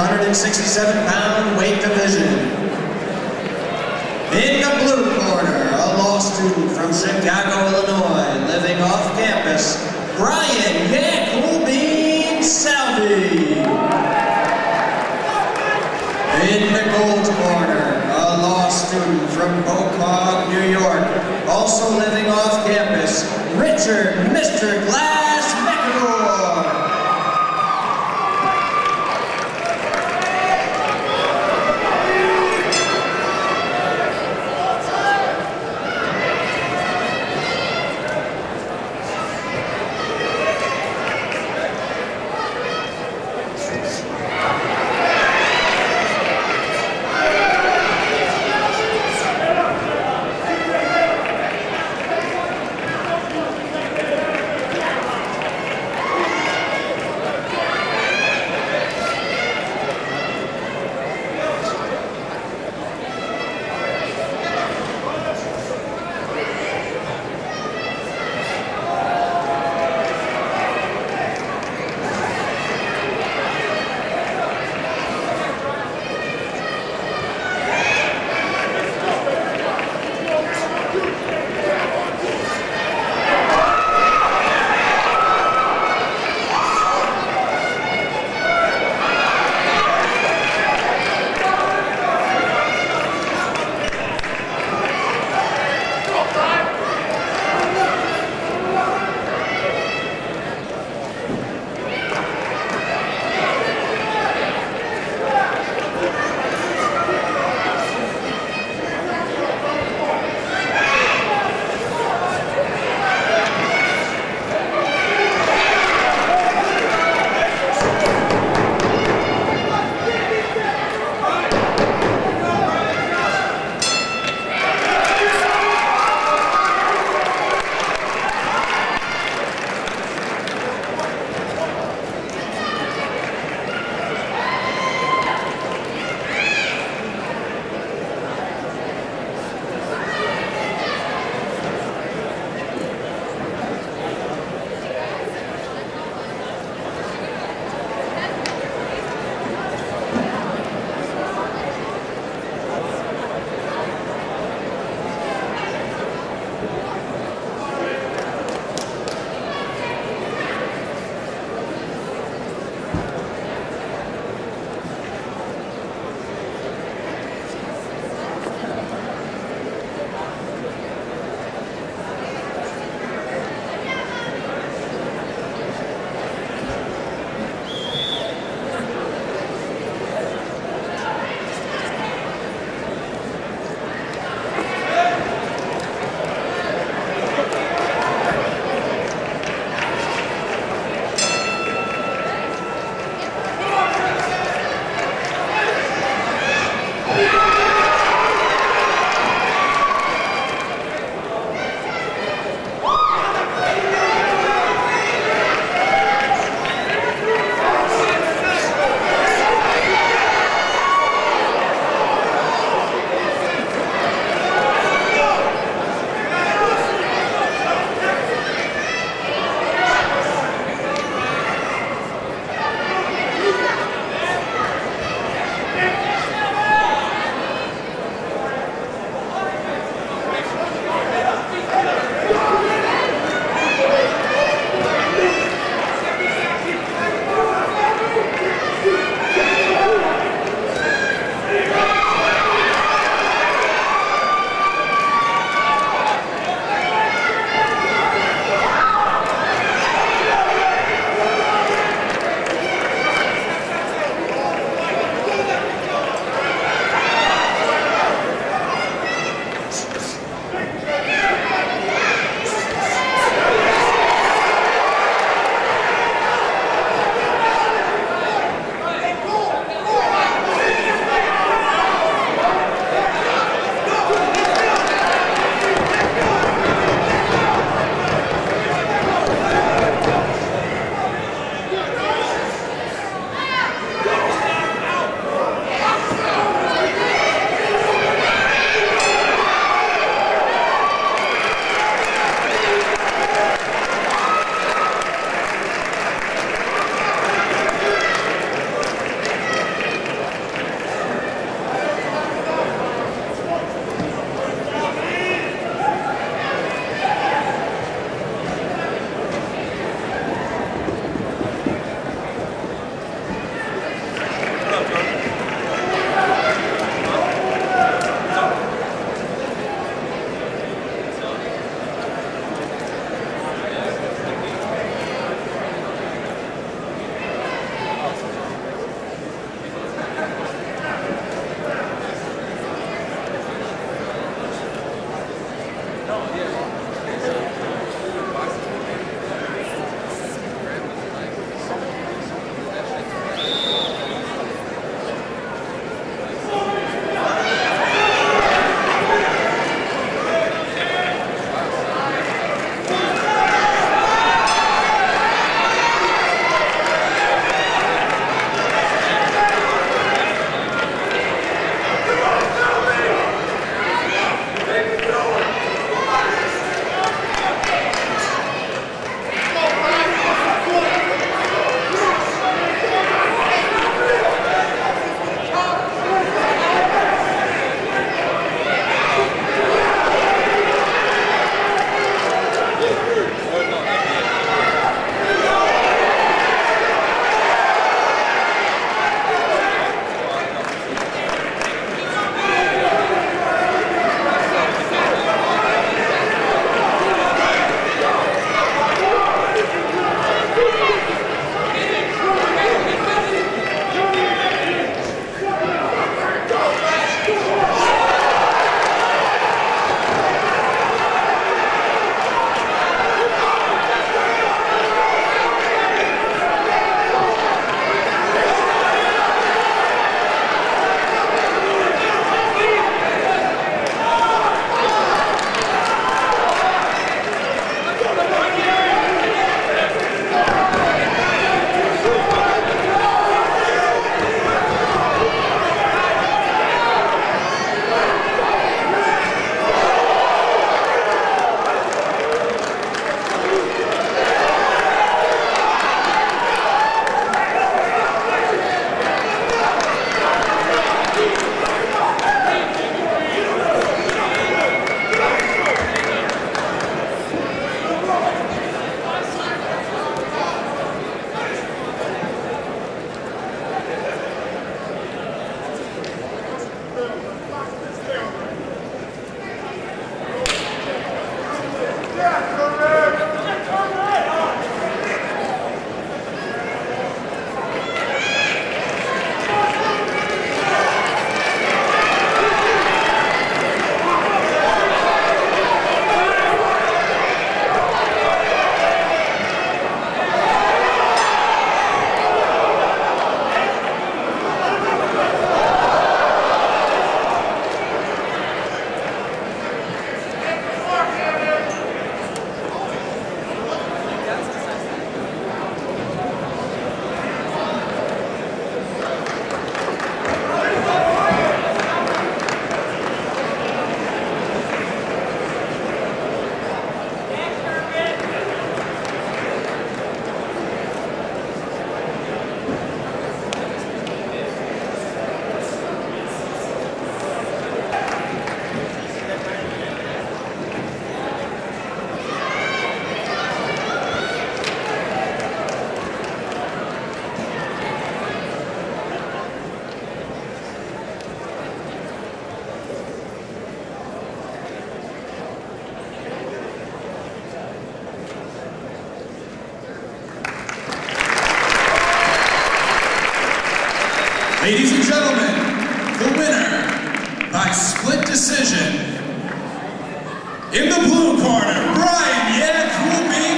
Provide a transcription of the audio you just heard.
167-pound weight division. In the blue corner, a law student from Chicago, Illinois, living off campus, Brian Yakubin Salvi. In the gold corner, a law student from Bocog, New York, also living off campus, Richard Mr. Glass In the blue corner, Brian Yates will be